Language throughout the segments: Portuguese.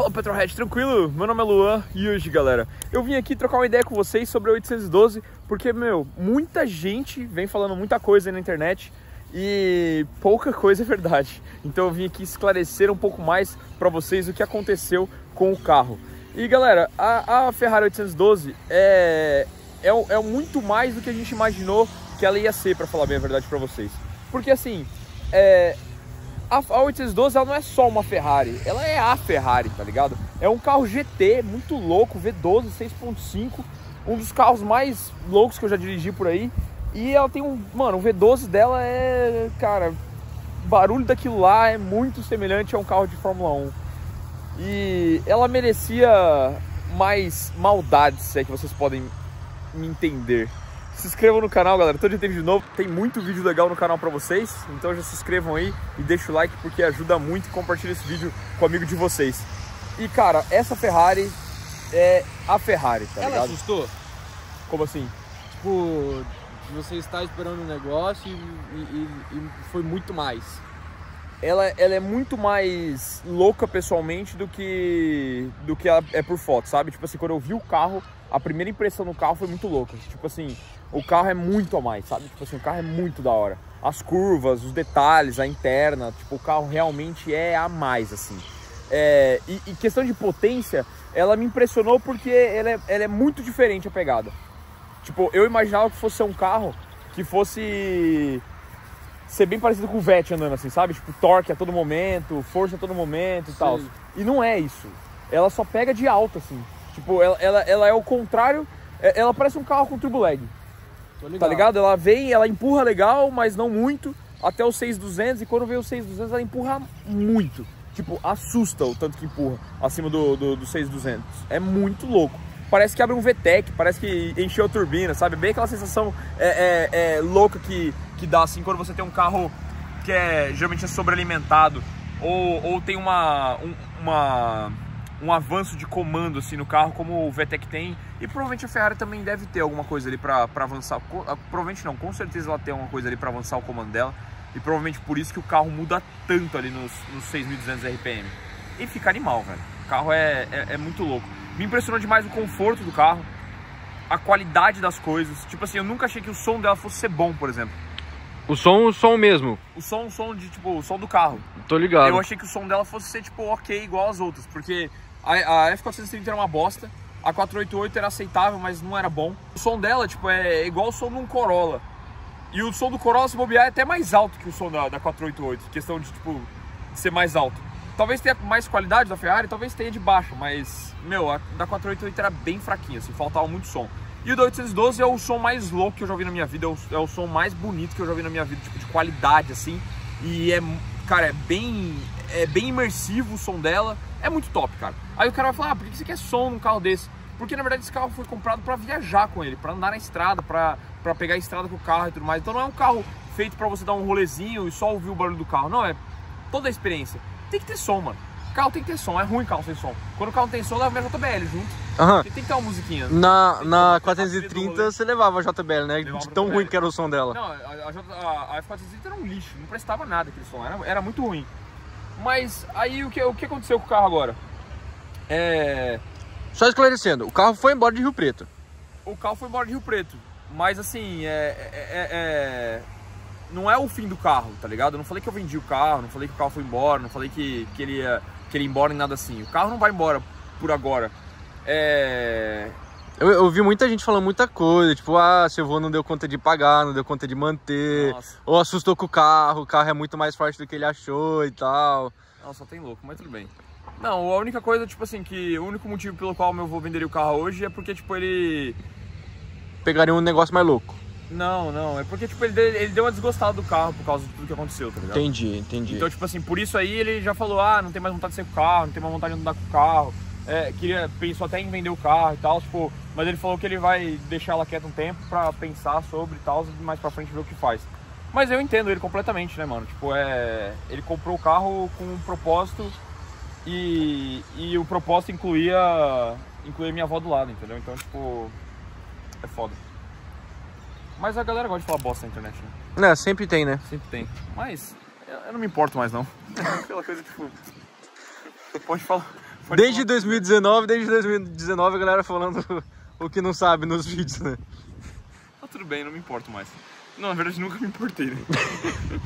Fala Petrohead, tranquilo? Meu nome é Luan e hoje, galera, eu vim aqui trocar uma ideia com vocês sobre a 812 porque, meu, muita gente vem falando muita coisa na internet e pouca coisa é verdade. Então eu vim aqui esclarecer um pouco mais para vocês o que aconteceu com o carro. E galera, a, a Ferrari 812 é, é, é muito mais do que a gente imaginou que ela ia ser, para falar bem a verdade para vocês. Porque assim, é, a, a 812 ela não é só uma Ferrari, ela é a Ferrari, tá ligado? É um carro GT muito louco, V12 6.5, um dos carros mais loucos que eu já dirigi por aí. E ela tem um, mano, o V12 dela é, cara, o barulho daquilo lá é muito semelhante a um carro de Fórmula 1. E ela merecia mais maldades, se é que vocês podem me entender. Se inscrevam no canal, galera. Todo dia tem vídeo novo. Tem muito vídeo legal no canal pra vocês. Então já se inscrevam aí e deixa o like porque ajuda muito e compartilha esse vídeo com o amigo de vocês. E, cara, essa Ferrari é a Ferrari, tá Ela ligado? assustou? Como assim? Tipo, você está esperando um negócio e, e- e- e foi muito mais. Ela, ela é muito mais louca pessoalmente do que do que ela é por foto, sabe? Tipo assim, quando eu vi o carro, a primeira impressão no carro foi muito louca. Tipo assim, o carro é muito a mais, sabe? Tipo assim, o carro é muito da hora. As curvas, os detalhes, a interna, tipo, o carro realmente é a mais, assim. É, e, e questão de potência, ela me impressionou porque ela é, ela é muito diferente a pegada. Tipo, eu imaginava que fosse um carro que fosse ser bem parecido com o Vette andando assim, sabe? Tipo, torque a todo momento, força a todo momento e tal. Sim. E não é isso. Ela só pega de alta, assim. Tipo, ela, ela, ela é o contrário. é- Ela parece um carro com turbo lag, Tô tá ligado? Ela vem, ela empurra legal, mas não muito, até o 6200. E quando vem o 6200, ela empurra muito. Tipo, assusta o tanto que empurra acima do, do, do 6200. É muito louco. Parece que abre um VTEC, parece que encheu a turbina, sabe? Bem aquela sensação é, é, é, louca que, que dá assim quando você tem um carro que é geralmente é sobrealimentado ou, ou tem uma, um, uma, um avanço de comando assim no carro, como o VTEC tem. E provavelmente a Ferrari também deve ter alguma coisa ali para avançar. Ah, Provavelmente não, com certeza ela tem alguma coisa ali para avançar o comando dela. E provavelmente por isso que o carro muda tanto ali nos, nos 6.200 RPM. E fica animal, velho. O carro é, é, é muito louco. Me impressionou demais o conforto do carro, a qualidade das coisas. Tipo assim, eu nunca achei que o som dela fosse ser bom, por exemplo. O som, o som mesmo. O som, o som de, tipo, o som do carro. Tô ligado. Eu achei que o som dela fosse ser, tipo, ok, igual as outras. Porque a, a F430 era uma bosta, a 488 era aceitável, mas não era bom. O som dela, tipo, é igual o som de um Corolla. E o som do Corolla, se bobear, é até mais alto que o som da, da 488. Questão de, tipo, ser mais alto. Talvez tenha mais qualidade da Ferrari, talvez tenha de baixo, mas, meu, a da 488 era bem fraquinha, assim, faltava muito som. E o da 812 é o som mais louco que eu já vi na minha vida, é o, é o som mais bonito que eu já vi na minha vida, tipo, de qualidade, assim. E é, cara, é bem, é bem imersivo o som dela, é muito top, cara. Aí o cara vai falar, ah, por que você quer som num carro desse? Porque na verdade esse carro foi comprado para viajar com ele, para andar na estrada, para pegar a estrada com o carro e tudo mais. Então não é um carro feito para você dar um rolezinho e só ouvir o barulho do carro, não, é toda a experiência. Tem que ter som, mano. Carro tem que ter som, é ruim carro sem som. Quando o carro tem som, leva minha JBL junto. Aham. Tem que ter uma musiquinha. Na, na que ter uma trilha do 430 rolê. você levava a JBL, né? Levava De tão ruim que era o som dela. Não, a, a, a- a F430 era um lixo, não prestava nada aquele som, era, era muito ruim. Mas aí o que, o que aconteceu com o carro agora? É. Só esclarecendo, o carro foi embora de Rio Preto. o carro foi embora de Rio Preto. Mas assim, é, é- é- é- não é o fim do carro, tá ligado? Eu não falei que eu vendi o carro, não falei que o carro foi embora, não falei que, que, ele, ia, que ele ia embora nem nada assim. O carro não vai embora por agora. É. Eu, eu vi muita gente falando muita coisa, tipo, ah, seu avô não deu conta de pagar, não deu conta de manter, Nossa, ou assustou com o carro, o carro é muito mais forte do que ele achou e tal. não, só tem louco, mas tudo bem. Não, a única coisa, tipo assim, que o único motivo pelo qual meu avô venderia o carro hoje é porque, tipo, ele. Pegaria um negócio mais louco. Não, não, é porque, tipo, ele deu, ele deu uma desgostada do carro por causa de tudo que aconteceu, tá ligado? Entendi, entendi. Então, tipo assim, por isso aí ele já falou, ah, não tem mais vontade de ser com o carro, não tem mais vontade de andar com o carro. É, queria, pensou até em vender o carro e tal, tipo, mas ele falou que ele vai deixar ela quieta um tempo pra pensar sobre e tal, e mais pra frente ver o que faz. Mas eu entendo ele completamente, né, mano? Tipo, é. Ele comprou o carro com um propósito e, e o propósito incluía, incluía minha avó do lado, entendeu? Então, tipo, é foda. Mas a galera gosta de falar bosta na internet, né? É, sempre tem, né? Sempre tem. Mas eu, eu não me importo mais, não. Aquela coisa, tipo. Pode falar, Desde falar. 2019, desde 2019 a galera falando o que não sabe nos vídeos, né? Tá tudo bem, não me importo mais. Não, na verdade nunca me importei, né?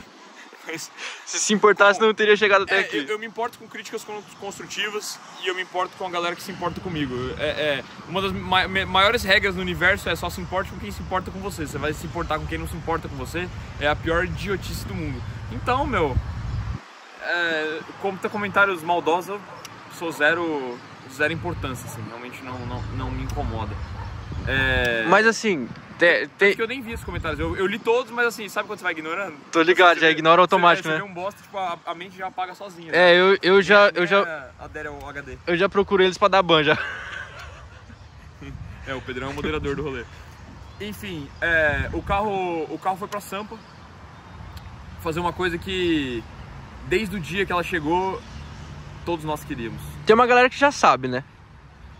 Mas, Se se importasse, não teria chegado até é, aqui. eu, eu me importo com críticas con- construtivas e eu me importo com a galera que se importa comigo. É, é, uma das ma- maiores regras no universo é só se importe com quem se importa com você. Você vai se importar com quem não se importa com você, é a pior idiotice do mundo. Então, meu, é, como tá comentários maldosos, sou zero, zero importância, assim, realmente não, não, não me incomoda. É, Mas assim, te- te- eu nem vi esses comentários. Eu, eu li todos, mas assim, sabe quando você vai ignorando? tô ligado, já Você- ignora automático, você, né? Você um bosta, tipo, a, a mente já apaga sozinha. É, eu, eu já, eu já, Adere ao HD. eu já procurei eles pra dar ban já. É, o Pedrão é o moderador do rolê. Enfim, é, o, carro, o carro foi pra Sampa fazer uma coisa que, desde o dia que ela chegou, todos nós queríamos. Tem uma galera que já sabe, né?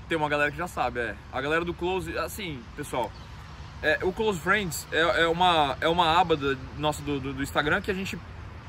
Tem uma galera que já sabe, é. A galera do Close, assim, pessoal, é, o Close Friends é, é uma, é uma aba do, nossa do, do, do Instagram que a gente,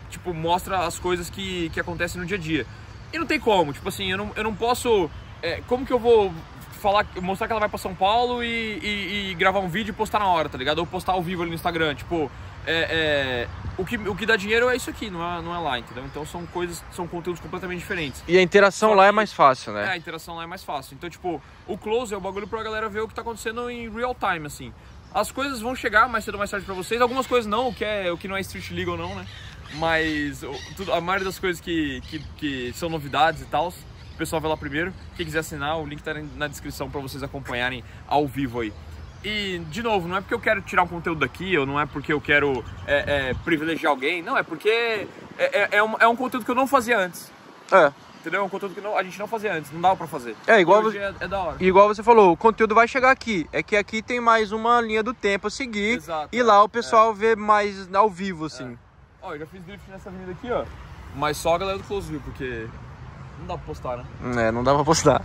tipo, mostra as coisas que, que acontecem no dia a dia. E não tem como, tipo assim, eu não, eu não posso... é, como que eu vou falar, mostrar que ela vai pra São Paulo e, e- e gravar um vídeo e postar na hora, tá ligado? Ou postar ao vivo ali no Instagram, tipo... É, é, o, que, o que dá dinheiro é isso aqui, não é, não é lá, entendeu? Então são coisas, são conteúdos completamente diferentes. E a interação Só lá é que- mais fácil, É, né? a interação lá é mais fácil. Então, tipo, o close é o bagulho pra galera ver o que tá acontecendo em real time, assim. As coisas vão chegar mais cedo ou mais tarde pra vocês. Algumas coisas não, o que, é, o que não é street legal não, né? Mas tudo, a maioria das coisas que, que, que são novidades e tal, o pessoal vai lá primeiro. Quem quiser assinar, o link tá na descrição pra vocês acompanharem ao vivo aí. E, de novo, não é porque eu quero tirar um conteúdo daqui, ou não é porque eu quero é, é, privilegiar alguém, não, é porque é, é, é um, é um conteúdo que eu não fazia antes. É. Entendeu? É um conteúdo que não- a gente não fazia antes, não dava pra fazer. É, igual você- é, é da hora. Igual você falou, o conteúdo vai chegar aqui. É que aqui tem mais uma linha do tempo a seguir. Exato, e é. lá o pessoal vê mais ao vivo, assim. Ó, eu já fiz drift nessa avenida aqui, ó. Mas só a galera do Close View, porque não dá pra postar, né? É, não dá pra postar.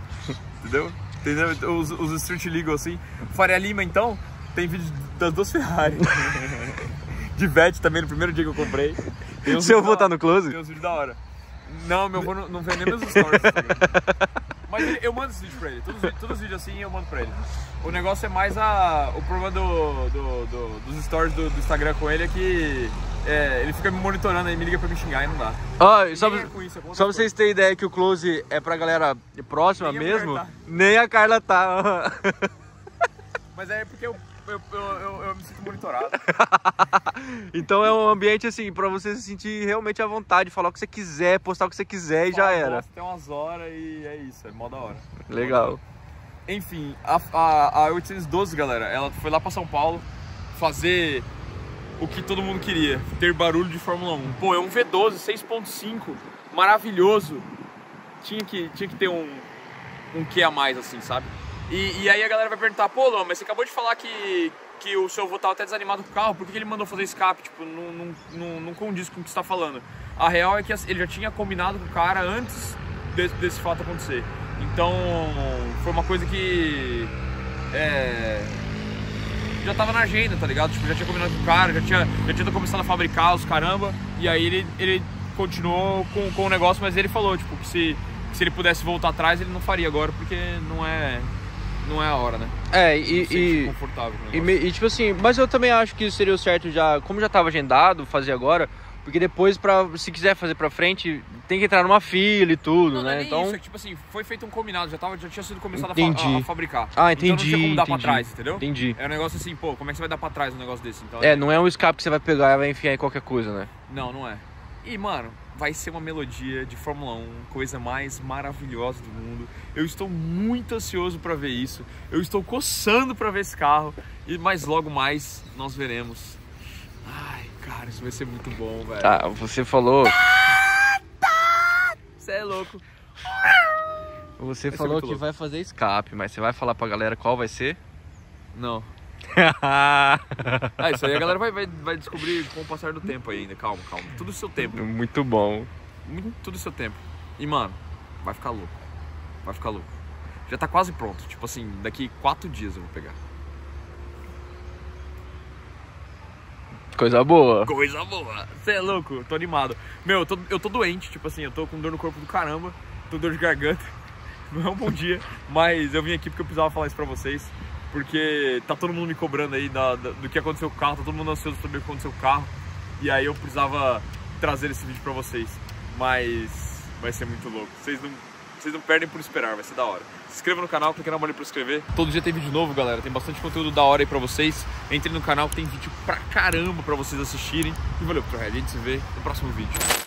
Entendeu? Entendeu? Os, os Street Legal, assim. Faria Lima, então, tem vídeo das duas Ferrari. De Vete também, no primeiro dia que eu comprei. Tem uns Se eu vídeos vou da estar no close? Tem uns vídeos da hora. Não, meu avô não, não vê nem meus stories. tá? Mas eu mando esse vídeo pra ele. Todos, todos os vídeos assim eu mando pra ele. O negócio é mais a. O problema do, do- do- dos stories do, do Instagram com ele é que é, ele fica me monitorando aí, me liga pra me xingar e não dá. Ó, e só, é isso, é só pra vocês terem ideia que o close é pra galera próxima Nem a mesmo, tá. nem a Carla tá. Mas é porque eu, eu, eu, eu- eu me sinto monitorado. então é um ambiente assim, pra você se sentir realmente à vontade, falar o que você quiser, postar o que você quiser e já era. Tem umas horas e é isso, é mó da hora. Legal. Enfim, a, a, a 812, galera, ela foi lá pra São Paulo fazer o que todo mundo queria, ter barulho de Fórmula 1. Pô, é um V12 6.5, maravilhoso. Tinha que, tinha que ter um, um que a mais, assim, sabe? E, e aí a galera vai perguntar, pô, Lô, mas você acabou de falar que, que o seu avô tava até desanimado com o carro, por que, ele mandou fazer escape? Tipo, não condiz com o que você tá falando. A real é que assim, ele já tinha combinado com o cara antes desse, desse fato acontecer. Então, foi uma coisa que. É, já tava na agenda, tá ligado? Tipo, já tinha combinado com o cara, já tinha, já tinha começado a fabricar os caramba. E aí ele, ele continuou com, com o negócio, mas ele falou, tipo, que se, que se ele pudesse voltar atrás, ele não faria agora, porque não é. Não é a hora, né? É, e, e, confortável e, e, tipo assim, mas eu também acho que seria o certo já, como já tava agendado, fazer agora, porque depois, pra, se quiser fazer pra frente, tem que entrar numa fila e tudo, Não, não é né? Então. isso, é que, tipo assim, foi feito um combinado, já, tava, já tinha sido começado a, fa- Entendi. a- fabricar. Ah, Então não entendi. tinha como dar pra entendi, trás, entendeu? Entendi. É um negócio assim, pô, como é que você vai dar pra trás um negócio desse? Então, É, não é um escape que você vai pegar e vai enfiar em qualquer coisa, né? Não, não é. E, mano, vai ser uma melodia de Fórmula 1, coisa mais maravilhosa do mundo. Eu estou muito ansioso pra ver isso. Eu estou coçando pra ver esse carro. E mais logo mais nós veremos. Ai, cara, isso vai ser muito bom, velho. Tá, você falou. Você é louco. Você Vai falou que louco. vai fazer escape, mas você vai falar pra galera qual vai ser? Não. Ah, isso aí a galera vai, vai, vai descobrir com o passar do tempo aí ainda. Calma, calma. Tudo o seu tempo. Muito bom. Muito, tudo o seu tempo. E, mano, vai ficar louco. Vai ficar louco. Já tá quase pronto. Tipo assim, daqui quatro dias eu vou pegar. Coisa boa. Coisa boa. Você é louco, tô animado. Meu, eu tô, eu tô doente, tipo assim, eu tô com dor no corpo do caramba, tô com dor de garganta. não é um bom dia, mas eu vim aqui porque eu precisava falar isso pra vocês, porque tá todo mundo me cobrando aí da, da, do que aconteceu com o carro, tá todo mundo ansioso pra saber o que aconteceu com o carro, e aí eu precisava trazer esse vídeo pra vocês, mas vai ser muito louco, vocês não, vocês não perdem por esperar, vai ser da hora. Se inscreva no canal, clique na bolinha pra inscrever. Todo dia tem vídeo novo, galera. Tem bastante conteúdo da hora aí pra vocês. Entre no canal, tem vídeo pra caramba pra vocês assistirem. E valeu, A gente se vê no próximo vídeo.